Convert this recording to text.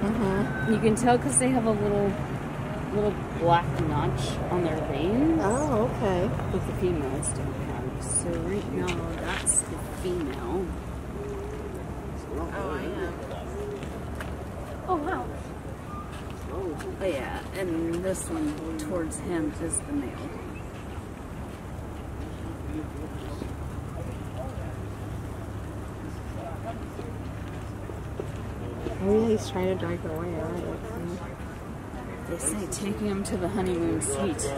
Mm-hmm. You can tell because they have a little little black notch on their veins. Oh, okay. But the females don't have. So right now, that's the female. Oh, I am. Oh, wow. Oh, yeah, and this one towards him is the male. Yeah, he's trying to drag her away already. They say taking him to the honeymoon suite.